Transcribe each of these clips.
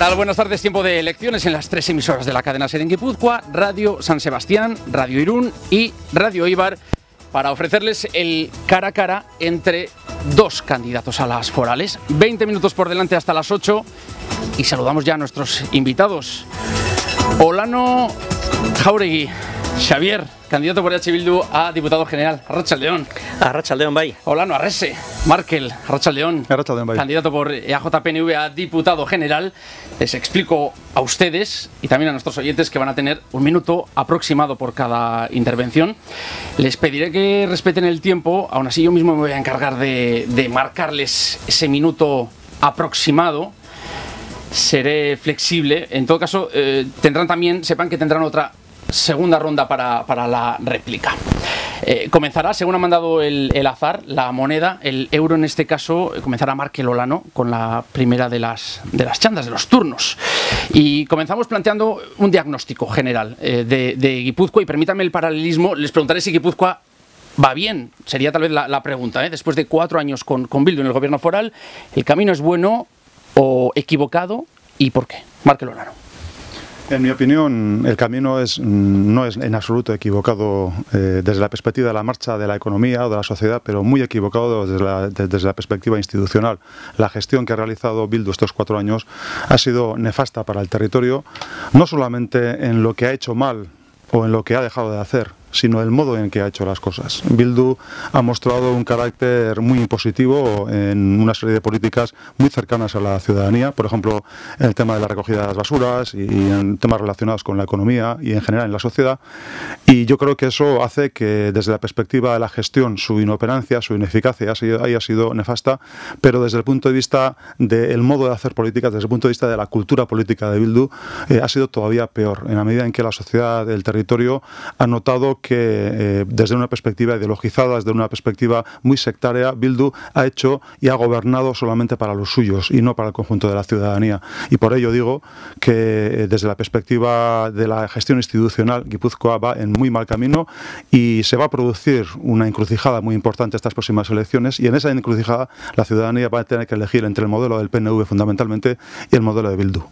tal? Buenas tardes. Tiempo de elecciones en las tres emisoras de la cadena Ser en Guipúzcoa, Radio San Sebastián, Radio Irún y Radio Ibar para ofrecerles el cara a cara entre dos candidatos a las forales. 20 minutos por delante hasta las 8 y saludamos ya a nuestros invitados. Olano Jauregui, Xavier, candidato por H. Bildu a diputado general. Arracha León. Arracha León, bay. Olano Arrese, Markel, Arracha León. Arratsaldeon, bai. Candidato por EAJPNV a diputado general. Les explico a ustedes y también a nuestros oyentes que van a tener un minuto aproximado por cada intervención. Les pediré que respeten el tiempo, aún así yo mismo me voy a encargar de, de marcarles ese minuto aproximado. Seré flexible. En todo caso, eh, tendrán también, sepan que tendrán otra segunda ronda para, para la réplica. Eh, comenzará, según ha mandado el, azar, la moneda, el euro en este caso, eh, comenzará Markel Olano con la primera de las, de las chandas, de los turnos. Y comenzamos planteando un diagnóstico general eh, de, de Guipúzcoa y permítanme el paralelismo, les preguntaré si Guipúzcoa va bien, sería tal vez la, pregunta, ¿eh? después de cuatro años con, con Bildu en el gobierno foral, ¿el camino es bueno o equivocado y por qué? Markel Olano. En mi opinión, el camino mm, no es en absoluto equivocado eh, desde la perspectiva de la marcha de la economía o de la sociedad, pero muy equivocado desde la, de- desde la perspectiva institucional. La gestión que ha realizado Bildu estos cuatro años ha sido nefasta para el territorio, no solamente en lo que ha hecho mal o en lo que ha dejado de hacer, sino el modo en que ha hecho las cosas. Bildu ha mostrado un carácter muy impositivo en una serie de políticas muy cercanas a la ciudadanía, por ejemplo, en el tema de la recogida de las basuras y en temas relacionados con la economía y en general en la sociedad. Y yo creo que eso hace que desde la perspectiva de la gestión su inoperancia, su ineficacia haya sido nefasta, pero desde el punto de vista del modo de hacer políticas, desde el punto de vista de la cultura política de Bildu, eh, ha sido todavía peor, en la medida en que la sociedad del territorio ha notado que eh, desde una perspectiva ideologizada, desde una perspectiva muy sectaria, Bildu ha hecho y ha gobernado solamente para los suyos y no para el conjunto de la ciudadanía. Y por ello digo que eh, desde la perspectiva de la gestión institucional, Guipúzcoa va en muy mal camino y se va a producir una encrucijada muy importante estas próximas elecciones y en esa encrucijada la ciudadanía va a tener que elegir entre el modelo del PNV fundamentalmente y el modelo de Bildu.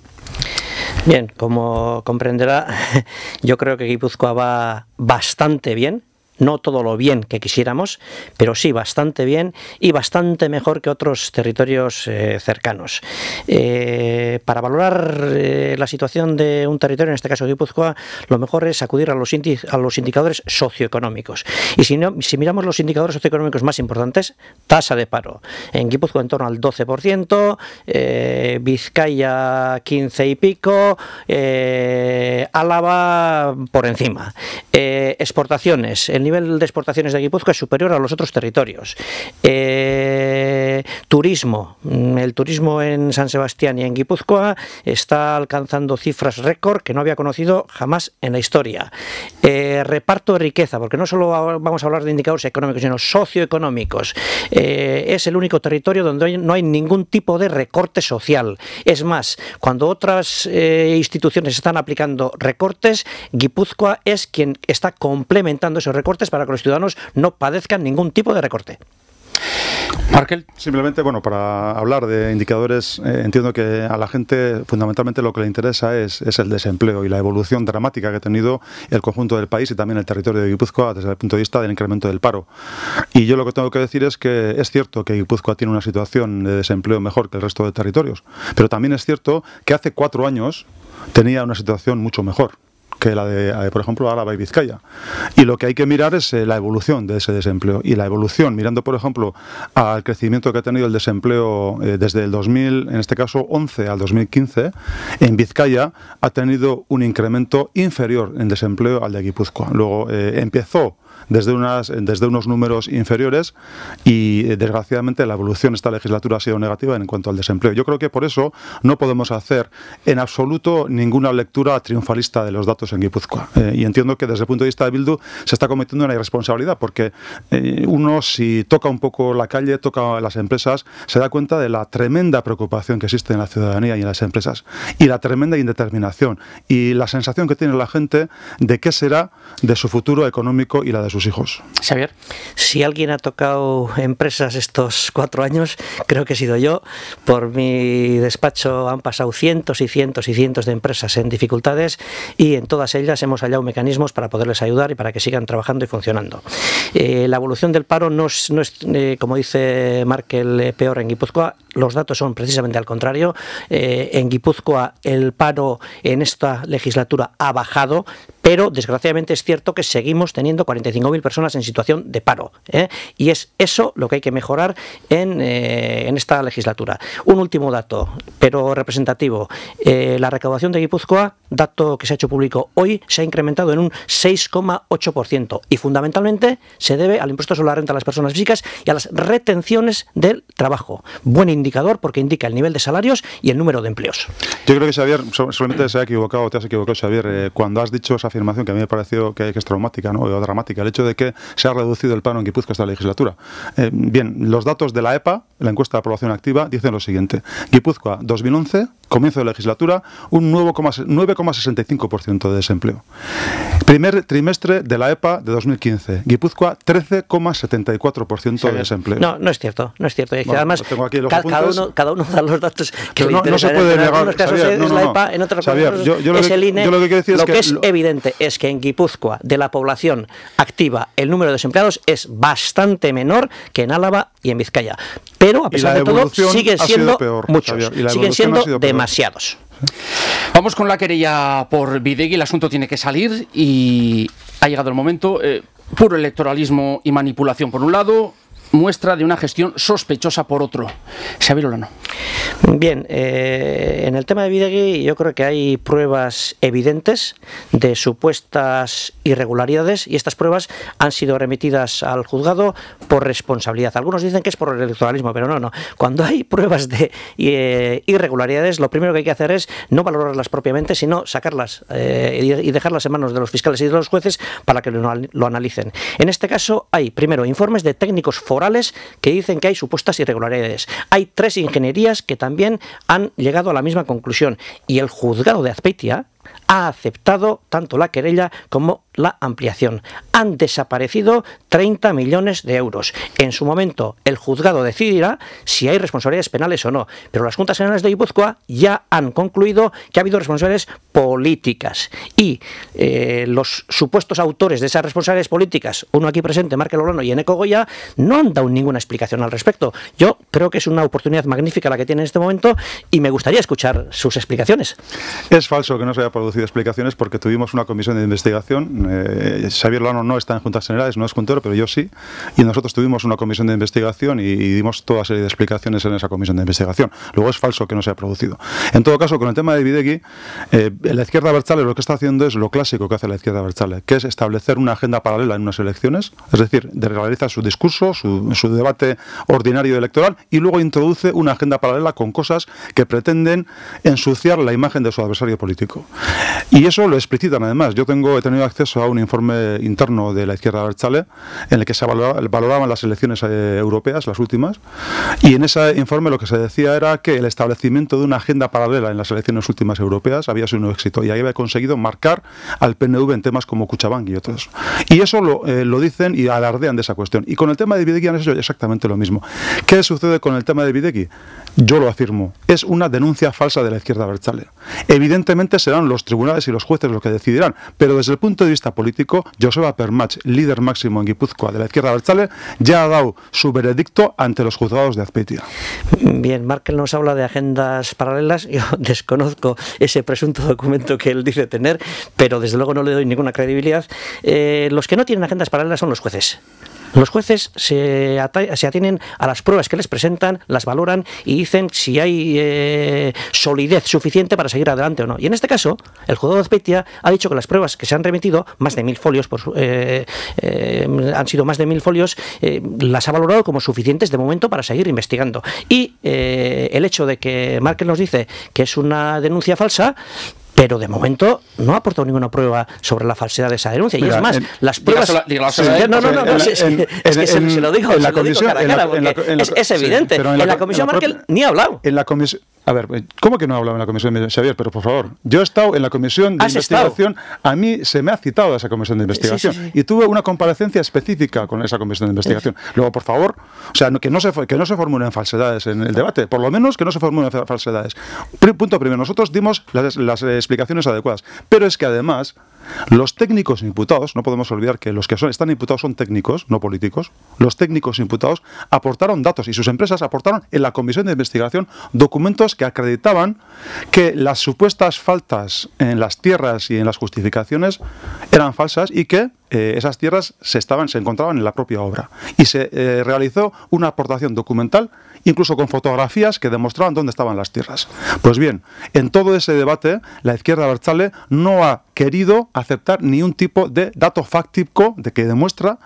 Bien, como comprenderá, yo creo que Guipúzcoa va bastante bien. No todo lo bien que quisiéramos, pero sí bastante bien y bastante mejor que otros territorios eh, cercanos. Eh, para valorar eh, la situación de un territorio, en este caso Guipúzcoa, lo mejor es acudir a los, a los indicadores socioeconómicos. Y si, no, miramos los indicadores socioeconómicos más importantes, tasa de paro. En Guipúzcoa en torno al 12%, eh, Vizcaya 15 y pico, Álava por encima. Exportaciones, el nivel de exportaciones de Guipúzcoa es superior a los otros territorios. Eh, turismo, mm, el turismo en San Sebastián y en Guipúzcoa está alcanzando cifras récord que no había conocido jamás en la historia. Eh, reparto de riqueza, porque no solo vamos a hablar de indicadores económicos, sino socioeconómicos. Eh, es el único territorio donde no hay ningún tipo de recorte social. Es más, cuando otras instituciones están aplicando recortes, Guipúzcoa es quien está complementando esos recortes para que los ciudadanos no padezcan ningún tipo de recorte. Markel. Simplemente, bueno, para hablar de indicadores, eh, entiendo que a la gente fundamentalmente lo que le interesa es, es el desempleo y la evolución dramática que ha tenido el conjunto del país y también el territorio de Guipúzcoa desde el punto de vista del incremento del paro. Y yo lo que tengo que decir es que es cierto que Guipúzcoa tiene una situación de desempleo mejor que el resto de territorios, pero también es cierto que hace cuatro años tenía una situación mucho mejor que la de, eh, por ejemplo, Álava y Vizcaya. Y lo que hay que mirar es eh, la evolución de ese desempleo. Y la evolución, mirando, por ejemplo, al crecimiento que ha tenido el desempleo eh, desde el 2000, en este caso 11 al 2015, en Vizcaya ha tenido un incremento inferior en desempleo al de Guipúzcoa. Luego empezó desde, unas, desde unos números inferiores y eh, desgraciadamente la evolución esta legislatura ha sido negativa en cuanto al desempleo. Yo creo que por eso no podemos hacer en absoluto ninguna lectura triunfalista de los datos en Guipúzcoa. Eh, y entiendo que desde el punto de vista de Bildu se está cometiendo una irresponsabilidad porque eh, uno si toca un poco la calle, toca las empresas, se da cuenta de la tremenda preocupación que existe en la ciudadanía y en las empresas y la tremenda indeterminación y la sensación que tiene la gente de qué será de su futuro económico y la de de sus hijos. Xavier. Si alguien ha tocado empresas estos cuatro años, creo que he sido yo. Por mi despacho han pasado cientos y cientos y cientos de empresas en dificultades y en todas ellas hemos hallado mecanismos para poderles ayudar y para que sigan trabajando y funcionando. Eh, la evolución del paro no es, no es eh, como dice Markel, eh, peor en Guipúzcoa. Los datos son precisamente al contrario. Eh, en Guipúzcoa el paro en esta legislatura ha bajado, pero desgraciadamente es cierto que seguimos teniendo 45.000 personas en situación de paro. ¿eh? Y es eso lo que hay que mejorar en, eh, en esta legislatura. Un último dato, pero representativo. Eh, la recaudación de Guipúzcoa, dato que se ha hecho público hoy, se ha incrementado en un 6,8% y fundamentalmente se debe al impuesto sobre la renta a las personas físicas y a las retenciones del trabajo. Buen indicador porque indica el nivel de salarios y el número de empleos. Yo creo que Xavier, so- solamente se ha equivocado, te has equivocado Xavier, cuando has dicho esa afirmación que a mí me pareció que, es traumática ¿no? o dramática, el hecho de que se ha reducido el paro en Guipúzcoa esta legislatura. Eh, bien, los datos de la EPA, la encuesta de aprobación activa, dicen lo siguiente. Guipúzcoa 2011, comienzo de legislatura, un nuevo coma se- 9,65% de desempleo. Primer trimestre de la EPA de 2015, Guipúzcoa 13,74% de desempleo. No, no es cierto, no es cierto. Es que Bueno, además pues tengo aquí los ca- cada, uno, cada uno da los datos que le no- se puede en negar, algunos casos Xavier, es, no, la. EPA, en otros casos yo- yo lo es que- el INE. yo lo que quiero decir es lo que que es lo- es que en Guipúzcoa, de la población activa, el número de desempleados es bastante menor que en Álava y en Vizcaya. Pero, a pesar de todo, siguen siendo peor, muchos. Siguen siendo demasiados. Vamos con la querella por Videgui, el asunto tiene que salir y ha llegado el momento. eh, puro electoralismo y manipulación por un lado, muestra de una gestión sospechosa por otro. Xavier Olano. Bien, eh, en el tema de Videgui yo creo que hay pruebas evidentes de supuestas irregularidades y estas pruebas han sido remitidas al juzgado por responsabilidad. Algunos dicen que es por el electoralismo, pero no, no. Cuando hay pruebas de eh, irregularidades, lo primero que hay que hacer es no valorarlas propiamente, sino sacarlas eh, y dejarlas en manos de los fiscales y de los jueces para que lo analicen. En este caso hay, primero, informes de técnicos forales que dicen que hay supuestas irregularidades. Hay tres ingenierías que también han llegado a la misma conclusión. Y el juzgado de Azpeitia ha aceptado tanto la querella como la ampliación. Han desaparecido 30 millones de euros. En su momento, el juzgado decidirá si hay responsabilidades penales o no, pero las Juntas Generales de Guipúzcoa ya han concluido que ha habido responsabilidades políticas y eh, los supuestos autores de esas responsabilidades políticas, uno aquí presente, Markel Olano y Eneco Goya, no han dado ninguna explicación al respecto. Yo creo que es una oportunidad magnífica la que tiene en este momento y me gustaría escuchar sus explicaciones. Es falso que no se haya producido explicaciones porque tuvimos una comisión de investigación. Eh, Xavier Lano no está en Juntas Generales, no es juntero, pero yo sí. Y nosotros tuvimos una comisión de investigación y, dimos toda serie de explicaciones en esa comisión de investigación. Luego es falso que no se haya producido. En todo caso, con el tema de Videgui, eh, la izquierda Berchale lo que está haciendo es lo clásico que hace la izquierda Berchale, que es establecer una agenda paralela en unas elecciones, es decir, de realiza su discurso, su, su debate ordinario electoral y luego introduce una agenda paralela con cosas que pretenden ensuciar la imagen de su adversario político. Y eso lo explicitan además. Yo tengo, he tenido acceso a un informe interno de la izquierda Berchale en el que se valora- valoraban las elecciones eh, europeas, las últimas, y en ese informe lo que se decía era que el establecimiento de una agenda paralela en las elecciones últimas europeas había sido un éxito y ahí había conseguido marcar al PNV en temas como Cuchabang y otros. Y eso lo, eh, lo dicen y alardean de esa cuestión. Y con el tema de Videgui han hecho exactamente lo mismo. ¿Qué sucede con el tema de Videgui? Yo lo afirmo. Es una denuncia falsa de la izquierda Berchale. Evidentemente serán los tribunales y los jueces los que decidirán, pero desde el punto de vista político, Joseba Permach, líder máximo en Guipúzcoa de la izquierda Berchale, ya ha dado su veredicto ante los juzgados de Azpeitia. Bien, Markel nos habla de agendas paralelas. Yo desconozco ese presunto documento que él dice tener, pero desde luego no le doy ninguna credibilidad. Eh, los que no tienen agendas paralelas son los jueces. Los jueces se, se atienen a las pruebas que les presentan, las valoran y dicen si hay eh, solidez suficiente para seguir adelante o no. Y en este caso, el juzgado de Azpeitia ha dicho que las pruebas que se han remitido, más de mil folios, por eh, eh, han sido más de mil folios, eh, las ha valorado como suficientes de momento para seguir investigando. Y eh, el hecho de que Markel nos dice que es una denuncia falsa, pero de momento no ha aportado ninguna prueba sobre la falsedad de esa denuncia. y es más, en- las pruebas. no, no, no, es que se, lo digo, en la comisión- cara a cara, porque es, evidente. en, la, comisión propia- ni ha hablado. En la comisión. A ver, ¿cómo que no he hablado en la comisión de Xavier? Pero por favor, yo he estado en la comisión de investigación, a mí se me ha citado a esa comisión de investigación y tuve una comparecencia específica con esa comisión de investigación. Luego, por favor, o sea, que no se, que no se formulen falsedades en el debate, por lo menos que no se formulen falsedades. Punto primero, nosotros dimos las, las explicaciones adecuadas, pero es que además los técnicos imputados, no podemos olvidar que los que son, están imputados son técnicos, no políticos, los técnicos imputados aportaron datos y sus empresas aportaron en la comisión de investigación documentos que acreditaban que las supuestas faltas en las tierras y en las justificaciones eran falsas y que eh, esas tierras se, estaban, se encontraban en la propia obra. Y se eh, realizó una aportación documental incluso con fotografías que demostraban dónde estaban las tierras. Pues bien, en todo ese debate, la izquierda Berchale no ha querido aceptar ni un tipo de dato fáctico de que demuestra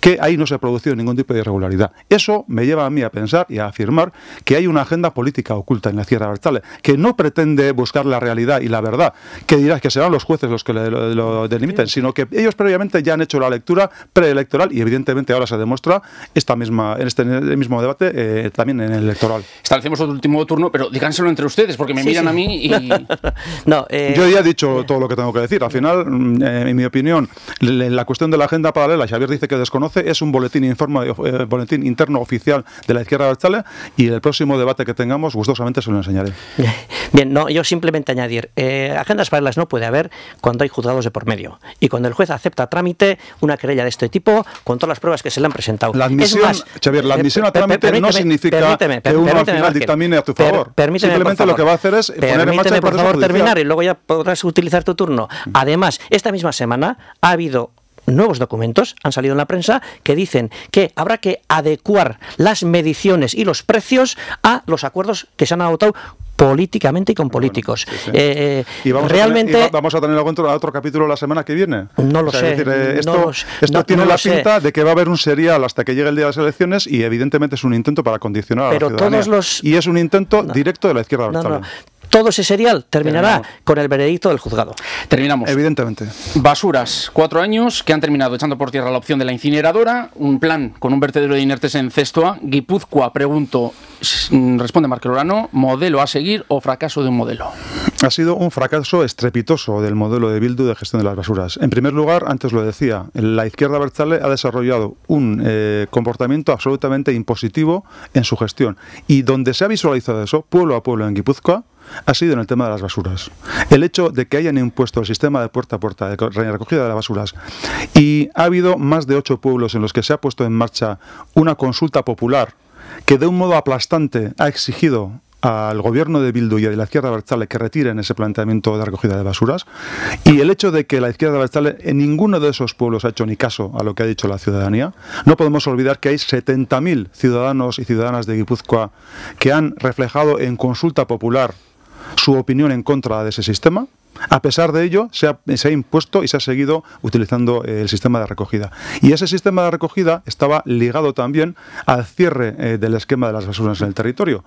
que ahí no se ha producido ningún tipo de irregularidad. Eso me lleva a mí a pensar y a afirmar que hay una agenda política oculta en la Sierra Berchale, que no pretende buscar la realidad y la verdad, que dirás que serán los jueces los que lo, delimiten, sino que ellos previamente ya han hecho la lectura preelectoral y evidentemente ahora se demuestra esta misma, en este mismo debate eh, también en el electoral. Establecemos otro último turno, pero díganselo entre ustedes, porque me miran a mí y... no, eh, Yo ya he dicho todo lo que tengo que decir. Al final, mm, eh, en mi opinión, la cuestión de la agenda paralela, Xavier dice que desconoce es un boletín, informa, eh, boletín interno oficial de la izquierda Berchale y el próximo debate que tengamos gustosamente se lo enseñaré. Bien, no, yo simplemente añadir, eh, agendas paralelas no puede haber cuando hay juzgados de por medio y cuando el juez acepta a trámite una querella de este tipo con todas las pruebas que se le han presentado. La admisión, Xavier, la admisión a trámite no significa que uno al final dictamine a tu favor. Simplemente lo que va a hacer es poner en marcha el por favor terminar y luego ya podrás utilizar tu turno. Además, esta misma semana ha habido nuevos documentos han salido en la prensa que dicen que habrá que adecuar las mediciones y los precios a los acuerdos que se han adoptado políticamente y con políticos. Eh, y vamos realmente a tener, vamos a tener otro, otro capítulo la semana que viene. No lo sé. Eh, esto, esto tiene la pinta de que va a haber un serial hasta que llegue el día de las elecciones y evidentemente es un intento para condicionar a la ciudadanía. Todos los... Y es un intento directo de la izquierda todo ese serial terminará con el veredicto del juzgado. Terminamos. Evidentemente. Basuras, cuatro años que han terminado echando por tierra la opción de la incineradora, un plan con un vertedero de inertes en Cestoa. Guipúzcoa, pregunto, responde Marquelorano, modelo a seguir o fracaso de un modelo. Ha sido un fracaso estrepitoso del modelo de Bildu de gestión de las basuras. En primer lugar, antes lo decía, la izquierda Berchale ha desarrollado un eh, comportamiento absolutamente impositivo en su gestión. Y donde se ha visualizado eso, pueblo a pueblo en Guipúzcoa, ha sido en el tema de las basuras. El hecho de que hayan impuesto el sistema de puerta a puerta de recogida de las basuras y ha habido más de ocho pueblos en los que se ha puesto en marcha una consulta popular que de un modo aplastante ha exigido al gobierno de Bildu y de la izquierda Berchale que retiren ese planteamiento de recogida de basuras y el hecho de que la izquierda Berchale en ninguno de esos pueblos ha hecho ni caso a lo que ha dicho la ciudadanía, no podemos olvidar que hay 70.000 ciudadanos y ciudadanas de Guipúzcoa que han reflejado en consulta popular su opinión en contra de ese sistema a pesar de ello, se ha, impuesto y se ha seguido utilizando eh, el sistema de recogida. Y ese sistema de recogida estaba ligado también al cierre eh, del esquema de las basuras en el territorio.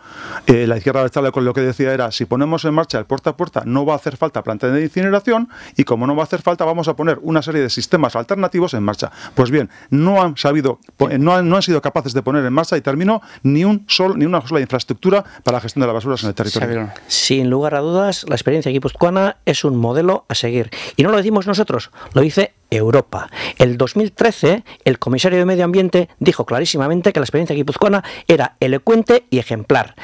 Eh, la izquierda estable con lo que decía era, si ponemos en marcha el puerta a puerta, no va a hacer falta planta de incineración y como no va a hacer falta, vamos a poner una serie de sistemas alternativos en marcha. Pues bien, no han sabido, no han, no han sido capaces de poner en marcha y terminó ni, un sol, ni una sola infraestructura para la gestión de las basuras en el territorio. Sin lugar a dudas, la experiencia guipuzcoana es un modelo a seguir. Y no lo decimos nosotros, lo dice Europa. El 2013, el comisario de Medio Ambiente dijo clarísimamente que la experiencia guipuzcoana era elocuente y ejemplar.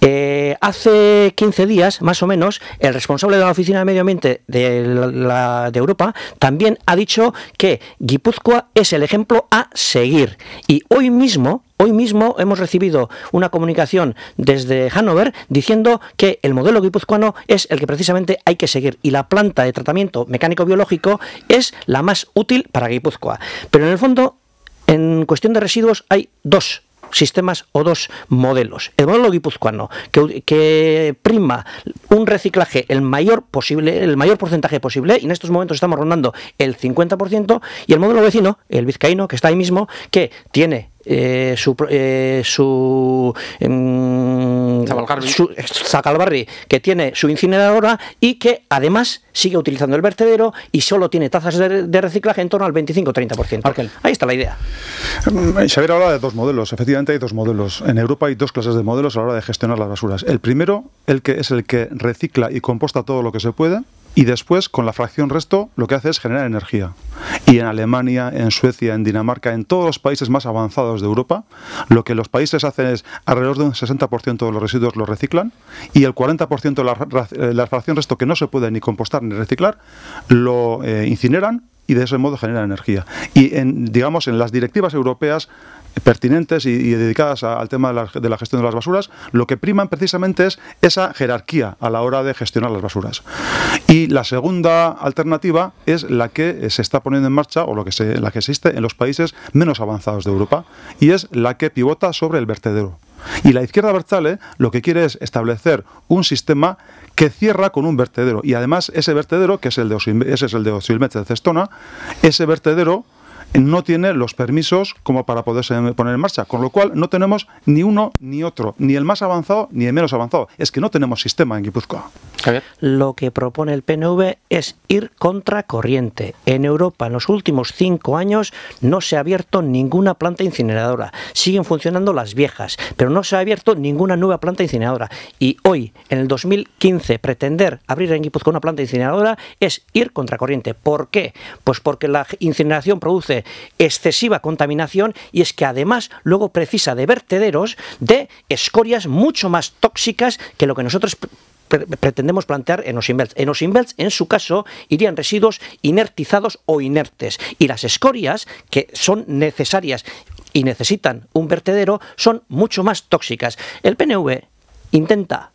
Eh, hace 15 días, más o menos, el responsable de la Oficina de Medio Ambiente de, la, de Europa también ha dicho que Guipúzcoa es el ejemplo a seguir. Y hoy mismo, Hoy mismo hemos recibido una comunicación desde Hannover diciendo que el modelo guipuzcoano es el que precisamente hay que seguir y la planta de tratamiento mecánico biológico es la más útil para Guipúzcoa. Pero en el fondo, en cuestión de residuos hay dos sistemas o dos modelos. El modelo guipuzcoano, que, prima un reciclaje el mayor posible, el mayor porcentaje posible, y en estos momentos estamos rondando el 50%, y el modelo vecino, el vizcaíno, que está ahí mismo, que tiene eh, su, eh, su Zacalbarri, que tiene su incineradora y que además sigue utilizando el vertedero y solo tiene tasas de, reciclaje en torno al 25-30%. Ahí está la idea. Mm, Xavier habla de dos modelos. Efectivamente hay dos modelos. En Europa hay dos clases de modelos a la hora de gestionar las basuras. El primero, el que es el que recicla y composta todo lo que se puede y después con la fracción resto lo que hace es generar energía. Y en Alemania, en Suecia, en Dinamarca, en todos los países más avanzados de Europa, lo que los países hacen es alrededor de un 60% de los residuos los reciclan y el 40% de la, eh, la, fracción resto que no se puede ni compostar ni reciclar lo eh, incineran y de ese modo generan energía. Y en, digamos, en las directivas europeas pertinentes y, dedicadas al tema de la, gestión de las basuras, lo que priman precisamente es esa jerarquía a la hora de gestionar las basuras. Y la segunda alternativa es la que se está poniendo en marcha o lo que se, la que existe en los países menos avanzados de Europa y es la que pivota sobre el vertedero. Y la izquierda Berchale lo que quiere es establecer un sistema que cierra con un vertedero. Y además ese vertedero, que es el de, ese es el de de Cestona, ese vertedero no tiene los permisos como para poderse poner en marcha, con lo cual no tenemos ni uno ni otro, ni el más avanzado ni el menos avanzado. Es que no tenemos sistema en Guipúzcoa. Lo que propone el PNV es ir contra corriente. En Europa en los últimos cinco años no se ha abierto ninguna planta incineradora. Siguen funcionando las viejas, pero no se ha abierto ninguna nueva planta incineradora. Y hoy, en el 2015, pretender abrir en Guipúzcoa una planta incineradora es ir contra corriente. ¿Por qué? Pues porque la incineración produce excesiva contaminación y es que además luego precisa de vertederos de escorias mucho más tóxicas que lo que nosotros pretendemos plantear en Osimbelts. En Osimbelts, en su caso, irían residuos inertizados o inertes. Y las escorias, que son necesarias y necesitan un vertedero, son mucho más tóxicas. El PNV intenta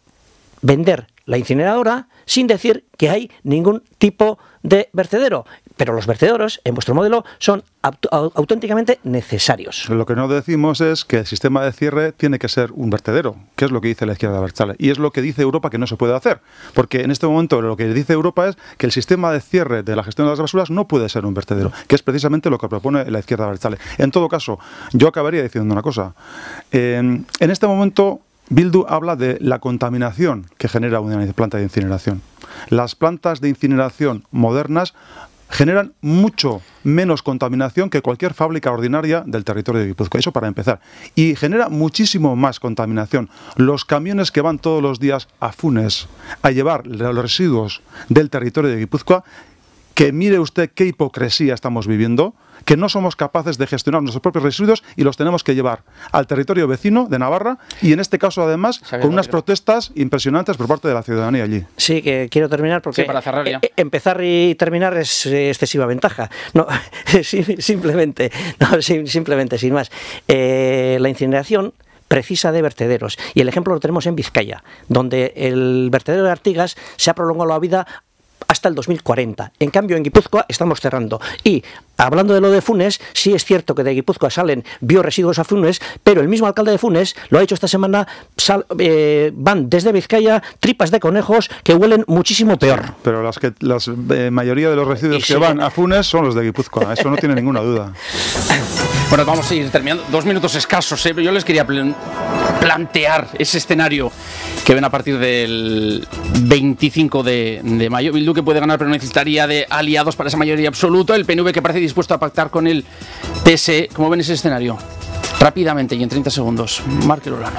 vender la incineradora sin decir que hay ningún tipo de vertedero pero los vertederos en vuestro modelo son auténticamente necesarios. Lo que no decimos es que el sistema de cierre tiene que ser un vertedero, que es lo que dice la izquierda Berchale, y es lo que dice Europa que no se puede hacer, porque en este momento lo que dice Europa es que el sistema de cierre de la gestión de las basuras no puede ser un vertedero, que es precisamente lo que propone la izquierda Berchale. En todo caso, yo acabaría diciendo una cosa. en este momento Bildu habla de la contaminación que genera una planta de incineración. Las plantas de incineración modernas generan mucho menos contaminación que cualquier fábrica ordinaria del territorio de Guipúzcoa. Eso para empezar. Y genera muchísimo más contaminación. Los camiones que van todos los días a Funes a llevar los residuos del territorio de Guipúzcoa, que mire usted qué hipocresía estamos viviendo que no somos capaces de gestionar nuestros propios residuos y los tenemos que llevar al territorio vecino de Navarra y en este caso además con unas protestas impresionantes por parte de la ciudadanía allí. Sí, que quiero terminar porque para cerrar eh, empezar y terminar es eh, excesiva ventaja. No, simplemente, no, simplemente sin más. Eh, la incineración precisa de vertederos. Y el ejemplo lo tenemos en Vizcaya, donde el vertedero de Artigas se ha prolongado la vida hasta el 2040. En cambio, en Guipúzcoa estamos cerrando. Y hablando de lo de Funes, sí es cierto que de Guipúzcoa salen bioresiduos a Funes, pero el mismo alcalde de Funes lo ha dicho esta semana, eh, van desde Vizcaya tripas de conejos que huelen muchísimo peor. Pero las que la eh, mayoría de los residuos que van a Funes son los de Guipúzcoa, eso no tiene ninguna duda. Bueno, vamos a ir terminando. Dos minutos escasos. ¿eh? Yo les quería plantear ese escenario que ven a partir del 25 de, mayo. Bildu que puede ganar, pero necesitaría de aliados para esa mayoría absoluta. El PNV que parece dispuesto a pactar con el PSE. ¿Cómo ven ese escenario? Rápidamente y en 30 segundos. Marque Lolano.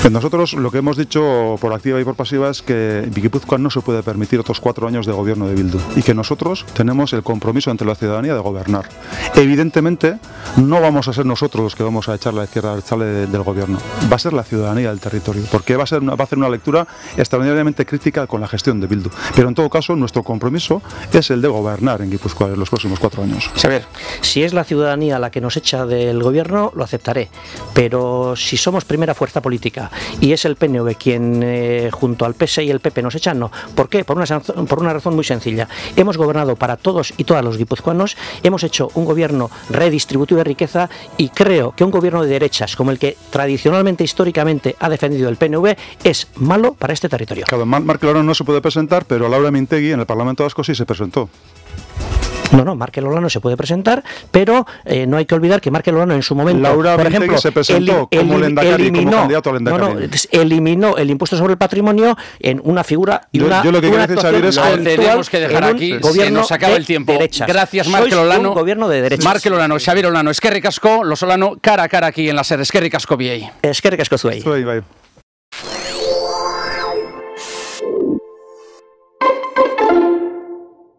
Pues nosotros lo que hemos dicho por activa y por pasiva es que Guipúzcoa no se puede permitir otros cuatro años de gobierno de Bildu y que nosotros tenemos el compromiso ante la ciudadanía de gobernar. Evidentemente, no vamos a ser nosotros los que vamos a echar la izquierda sale del gobierno, va a ser la ciudadanía del territorio, porque va a, ser va a hacer una lectura extraordinariamente crítica con la gestión de Bildu. Pero en todo caso, nuestro compromiso es el de gobernar en Guipúzcoa en los próximos cuatro años. Saber, si es la ciudadanía la que nos echa del gobierno, lo pero si somos primera fuerza política y es el PNV quien eh, junto al PS y el PP nos echan, no. ¿Por qué? Por una, por una razón muy sencilla. Hemos gobernado para todos y todas los guipuzcoanos, hemos hecho un gobierno redistributivo de riqueza y creo que un gobierno de derechas como el que tradicionalmente, históricamente ha defendido el PNV es malo para este territorio. Claro, Marc no se puede presentar, pero Laura Mintegui en el Parlamento Vasco sí se presentó. No, no, Markel Olano se puede presentar, pero eh, no hay que olvidar que Markel Olano en su momento, Laura por ejemplo, se presentó elim- como elim- Lehendakari, como eliminó, candidato a Lehendakari. no, no, eliminó el impuesto sobre el patrimonio en una figura y Yo- una, yo lo que una quiero decir, Xavier, es que- tenemos que dejar aquí, se gobierno nos acaba de el tiempo. derechas. Gracias, Sois Markel Olano. un gobierno de derechas. Markel Olano, Xavier Olano, Eskerrik asko, Los Olano, cara a cara aquí en la SER, Eskerrik asko biei. Eskerrik asko zuei. Zuei.